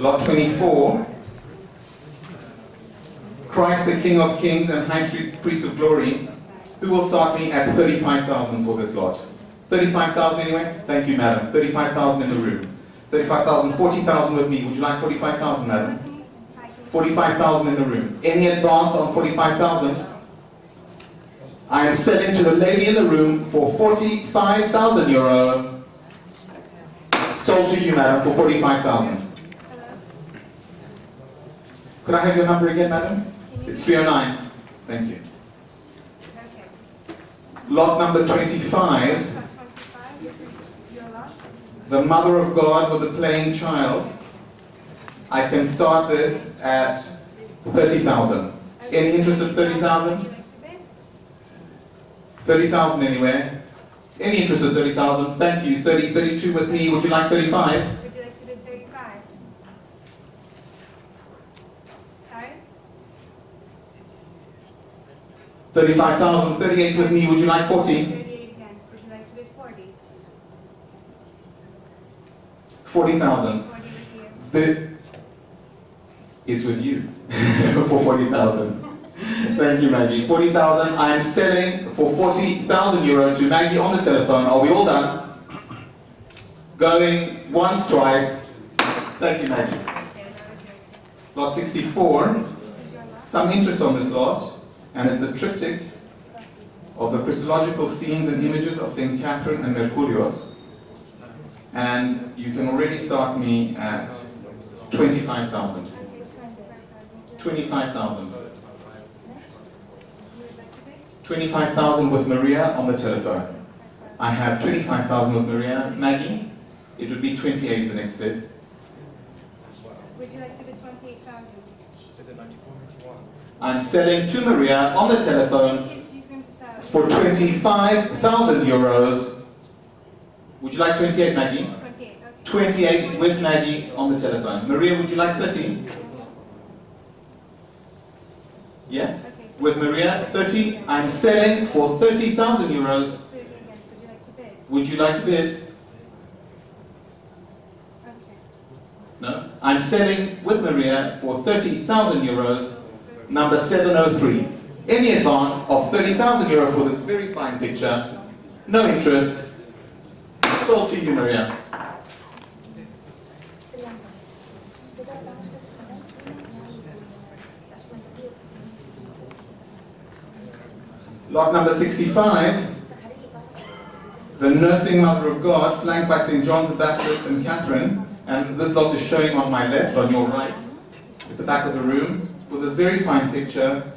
Lot 24. Christ the King of Kings and High Street Priest of Glory. Who will start me at 35,000 for this lot? 35,000 anyway? Thank you, madam. 35,000 in the room. 35,000, 40,000 with me. Would you like 45,000, madam? 45,000 in the room. Any advance on 45,000? I am selling to the lady in the room for 45,000 euro. Sold to you, madam, for 45,000. Could I have your number again, madam? It's 309. Thank you. Lot number 25. The Mother of God with a Playing Child. I can start this at 30,000. Any interest of 30,000? 30,000 anywhere. Any interest of 30,000? Thank you. 30, 32 with me. Would you like 35? Would you like to do 35? Sorry? 35,000. 38 with me. Would you like 40? 38. Would you like to do 40? 40,000. 40. The, it's with you for 40,000. Thank you, Maggie. 40,000. I'm selling for 40,000 euro to Maggie on the telephone. Are we all done? Going once, twice. Thank you, Maggie. Lot 64. This is your last. Some interest on this lot, and it's a triptych of the Christological scenes and images of St. Catherine and Mercurius. And you can already start me at 25,000. That's your 25,000. 25,000. You would like to bid? 25,000 with Maria on the telephone. I have 25,000 with Maria. Maggie, it would be 28 the next bid. Would you like to bid 28,000? Is it 94, 91? I'm selling to Maria on the telephone She's, she's going for 25,000 euros. Would you like 28, Maggie? 28, okay. 28 with Maggie on the telephone. Maria, would you like 30? Yes? Okay, so With Maria, 30. I'm selling for 30,000 euros. 30 again. So would you like to bid? Would you like to bid? No? I'm selling with Maria for 30,000 euros, number 703. Any advance of 30,000 euro for this very fine picture, no interest, sold to you, Maria. Lot number 65, the Nursing Mother of God, flanked by St. John the Baptist and Catherine. And this lot is showing on my left, on your right, at the back of the room, for this very fine picture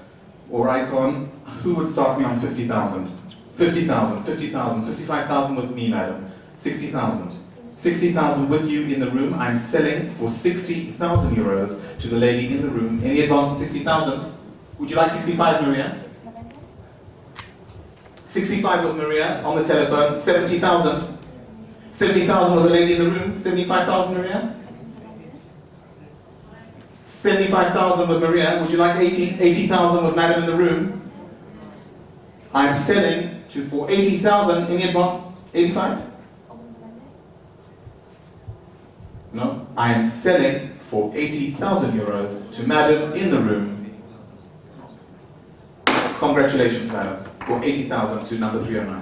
or icon. Who would start me on 50,000? 50,000, 50,000, 55,000 with me, madam. 60,000. 60,000 with you in the room. I'm selling for 60,000 euros to the lady in the room. Any advance of 60,000? Would you like 65, Maria? 65 with Maria on the telephone. 70,000. 70,000 with the lady in the room. 75,000, Maria? 75,000 with Maria. Would you like 80 80,000 with Madam in the room? I'm selling to for 80,000. Any advance? 85? No. I am selling for 80,000 euros to Madam in the room. Congratulations, Madam, for 80,000 to number 309.